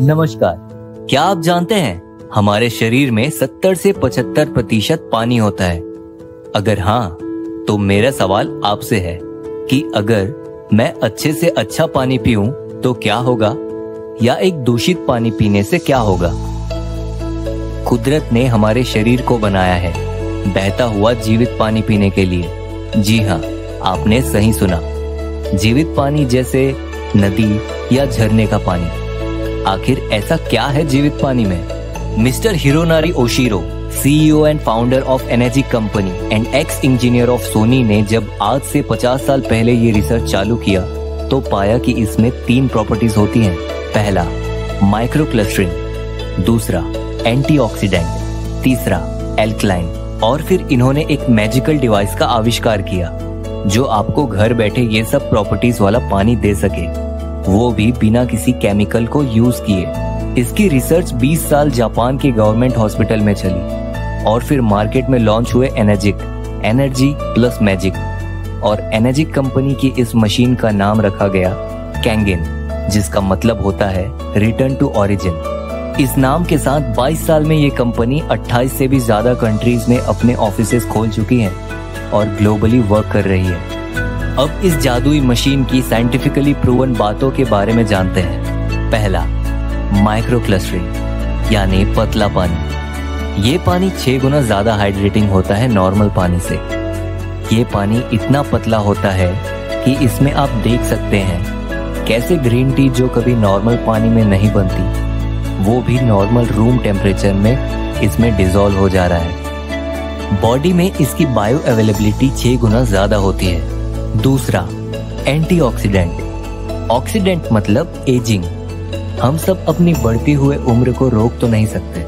नमस्कार। क्या आप जानते हैं, हमारे शरीर में 70 से 75 प्रतिशत पानी होता है? अगर हाँ तो मेरा सवाल आपसे है कि अगर मैं अच्छे से अच्छा पानी पीऊं तो क्या होगा? या एक दूषित पानी पीने से क्या होगा? कुदरत ने हमारे शरीर को बनाया है, बहता हुआ जीवित पानी पीने के लिए। जी हाँ आपने सही सुना। जीवित पानी जैसे नदी या झरने का पानी। आखिर ऐसा क्या है जीवित पानी में? Mister Hironari Oshiro CEO and founder of energy company and ex engineer of Sony ने जब आज से 50 साल पहले ये रिसर्च चालू किया तो पाया कि इसमें तीन प्रॉपर्टीज़ होती हैं। पहला माइक्रो क्लस्टरिंग दूसरा एंटीऑक्सीडेंट तीसरा एल्कलाइन और फिर इन्होंने एक मैजिकल डिवाइस का आविष्कार किया, जो आपको घर बैठे ये सब प्रॉपर्टीज़ वाला पानी दे सके। वो भी बिना किसी केमिकल को यूज़ किए। इसकी रिसर्च 20 साल जापान के गवर्नमेंट हॉस्पिटल में चली और फिर मार्केट में लॉन्च हुए एनर्जिक एनर्जी प्लस मैजिक और एनर्जिक कंपनी की इस मशीन का नाम रखा गया कैंगिन जिसका मतलब होता है रिटर्न टू ओरिजिन इस नाम के साथ 22 साल में ये कंपनी 28 से भी ज़्यादा कंट्रीज़ में अपने ऑफ़िस खोल चुकी है और ग्लोबली वर्क कर रही है। अब इस जादुई मशीन की साइंटिफिकली प्रूवन बातों के बारे में जानते हैं। पहला माइक्रो क्लस्टरिंग यानी पतला पानी ये पानी छह गुना ज़्यादा हाइड्रेटिंग होता है नॉर्मल पानी से। ये पानी इतना पतला होता है कि इसमें आप देख सकते हैं, कैसे ग्रीन टी जो कभी नॉर्मल पानी में नहीं बनती, वो भी नॉर्मल रूम टेम्परेचर में इसमें डिजोल्व हो जा रहा है। बॉडी में इसकी बायो अवेलेबिलिटी छह गुना ज़्यादा होती है। दूसरा एंटीऑक्सीडेंट ऑक्सीडेंट मतलब एजिंग हम सब अपनी बढ़ती हुए उम्र को रोक तो नहीं सकते,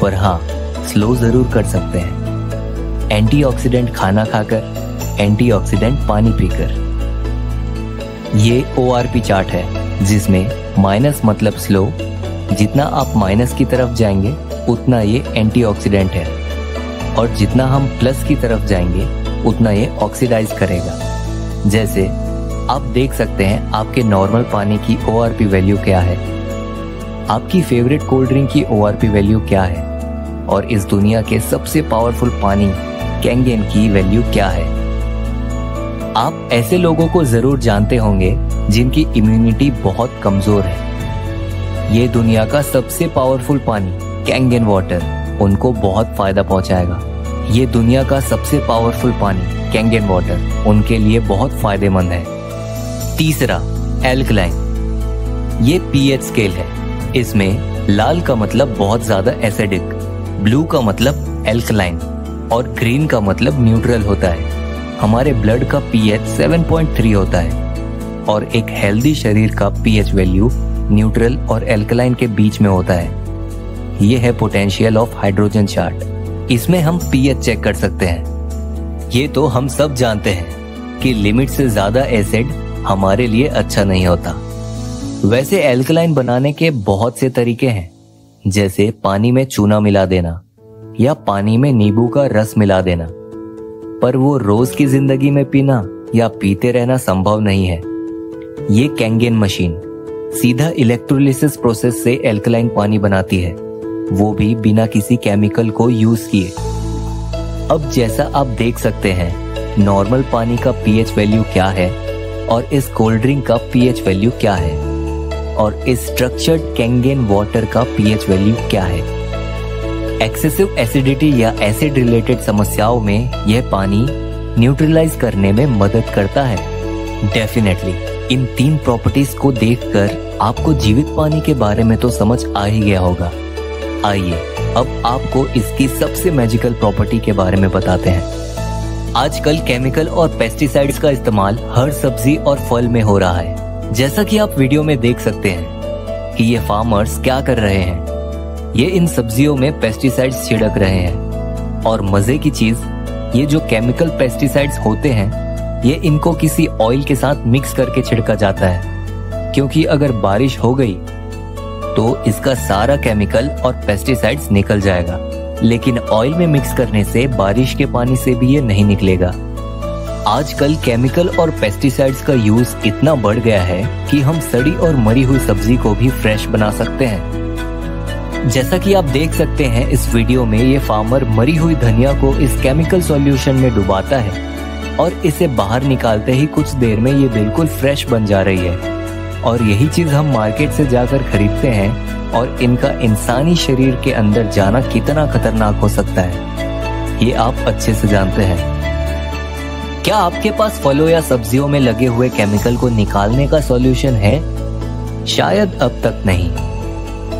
पर हाँ स्लो ज़रूर कर सकते हैं। एंटीऑक्सीडेंट खाना खाकर एंटीऑक्सीडेंट पानी पीकर। ये ओआरपी चार्ट है, जिसमें माइनस मतलब स्लो जितना आप माइनस की तरफ़ जाएँगे, उतना ये एंटीऑक्सीडेंट है। और जितना हम प्लस की तरफ़ जाएँगे, उतना ये ऑक्सीडाइज करेगा। जैसे, आप देख सकते हैं आपके नॉर्मल पानी की ओआरपी वैल्यू क्या है। आपकी फेवरेट कोल्ड ड्रिंक की ओआरपी वैल्यू क्या है? और इस दुनिया के सबसे पावरफुल पानी कैंगेन की वैल्यू क्या है? आप ऐसे लोगों को ज़रूर जानते होंगे, जिनकी इम्यूनिटी बहुत कमज़ोर है। ये दुनिया का सबसे पावरफुल पानी कैंगेन वाटर उनको बहुत फ़ायदा पहुंचाएगा। ये दुनिया का सबसे पावरफुल पानी कैंगन वाटर उनके लिए बहुत फ़ायदेमंद है। तीसरा एल्कलाइन ये पीएच स्केल है। इसमें लाल का मतलब बहुत ज़्यादा एसिडिक ब्लू का मतलब एल्कलाइन और ग्रीन का मतलब न्यूट्रल होता है। हमारे ब्लड का पीएच 7.3 होता है और एक हेल्दी शरीर का पीएच वैल्यू न्यूट्रल और एल्कलाइन के बीच में होता है। ये है पोटेंशियल ऑफ़ हाइड्रोजन चार्ट इसमें हम पीएच चेक कर सकते हैं। ये तो हम सब जानते हैं कि लिमिट से ज़्यादा एसिड हमारे लिए अच्छा नहीं होता। वैसे एल्कलाइन बनाने के बहुत से तरीके हैं, जैसे पानी में चूना मिला देना या पानी में नींबू का रस मिला देना। पर वो रोज की ज़िंदगी में पीना या पीते रहना संभव नहीं है। ये कैंगेन मशीन सीधा इलेक्ट्रोलिसिस प्रोसेस से एल्कलाइन पानी बनाती है। वो भी बिना किसी केमिकल को यूज़ किए। अब जैसा आप देख सकते हैं नॉर्मल पानी का पीएच वैल्यू क्या है और इस कोल्ड ड्रिंक का पीएच वैल्यू क्या है और इस स्ट्रक्चर्ड कैंगेन वाटर का पीएच वैल्यू क्या है। एक्सेसिव एसिडिटी या एसिड रिलेटेड समस्याओं में यह पानी न्यूट्रलाइज करने में मदद करता है। डेफिनेटली इन तीन प्रॉपर्टीज़ को देखकर आपको जीवित पानी के बारे में तो समझ आ ही गया होगा। आइए, अब आपको इसकी सबसे मैजिकल प्रॉपर्टी के बारे में बताते हैं। आजकल केमिकल और पेस्टिसाइड्स का इस्तेमाल हर सब्ज़ी और फल में हो रहा है। जैसा कि आप वीडियो में देख सकते हैं कि ये फार्मर्स क्या कर रहे हैं। ये इन सब्जियों में पेस्टिसाइड्स छिड़क रहे हैं। और मज़े की चीज़, ये जो केमिकल पेस्टिसाइड्स होते हैं, ये इनको किसी ऑयल के साथ मिक्स करके छिड़का जाता है। क्योंकि अगर बारिश हो गई तो इसका सारा केमिकल और पेस्टिसाइड्स निकल जाएगा। लेकिन ऑयल में मिक्स करने से बारिश के पानी से भी ये नहीं निकलेगा। आजकल केमिकल और पेस्टिसाइड्स का यूज़ इतना बढ़ गया है कि हम सड़ी और मरी हुई सब्ज़ी को भी फ्रेश बना सकते हैं। जैसा कि आप देख सकते हैं, इस वीडियो में ये फार्मर मरी हुई धनिया को इस केमिकल सॉल्यूशन में डुबाता है और इसे बाहर निकालते ही कुछ देर में ये बिल्कुल फ्रेश बन जा रही है। और यही चीज़ हम मार्केट से जाकर खरीदते हैं और इनका इंसानी शरीर के अंदर जाना कितना खतरनाक हो सकता है, ये आप अच्छे से जानते हैं। क्या आपके पास फलों या सब्जियों में लगे हुए केमिकल को निकालने का सॉल्यूशन है? शायद अब तक नहीं।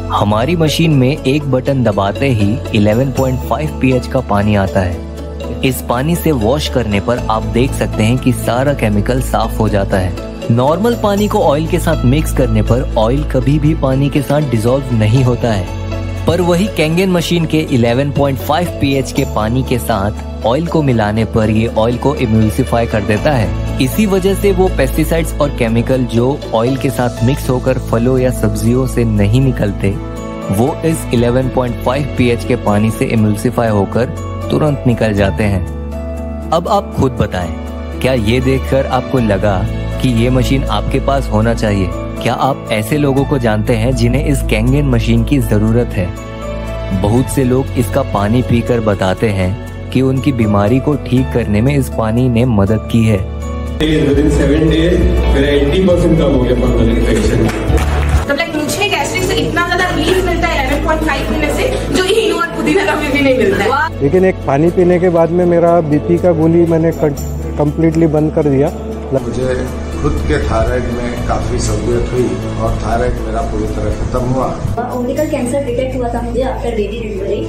हमारी मशीन में एक बटन दबाते ही 11.5 पीएच का पानी आता है। इस पानी से वॉश करने पर आप देख सकते हैं कि सारा केमिकल साफ़ हो जाता है। नॉर्मल पानी को ऑयल के साथ मिक्स करने पर ऑयल कभी भी पानी के साथ डिजोल्व नहीं होता है। पर वही कैंगन मशीन के 11.5 पीएच के पानी के साथ ऑयल को मिलाने पर ये ऑयल को इम्यूसिफाई कर देता है। इसी वजह से वो पेस्टिसाइड्स और केमिकल जो ऑयल के साथ मिक्स होकर फलों या सब्जियों से नहीं निकलते, वो इस 11.5 पीएच के पानी से इम्यूसिफाई होकर तुरंत निकल जाते हैं। अब आप खुद बताएँ, क्या ये देखकर आपको लगा कि ये मशीन आपके पास होना चाहिए। क्या आप ऐसे लोगों को जानते हैं जिन्हें इस कैंगन मशीन की ज़रूरत है? बहुत से लोग इसका पानी पीकर बताते हैं कि उनकी बीमारी को ठीक करने में इस पानी ने मदद की है। मतलब मुझे गैस्ट्रिक से इतना ज़्यादा रिलीफ मिलता 11.5 पीने से जो हींग और पुदीना का भी नहीं मिलता लेकिन एक पानी पीने के बाद में मेरा बीपी का गोली मैंने कम्प्लीटली बंद कर दिया। मुझे खुद के थायराइड में काफ़ी सहूलियत हुई और थायराइड मेरा पूरी तरह खत्म हुआ। कैंसर डिटेक्ट हुआ था मुझे आफ्टर बेबी डिलीवरी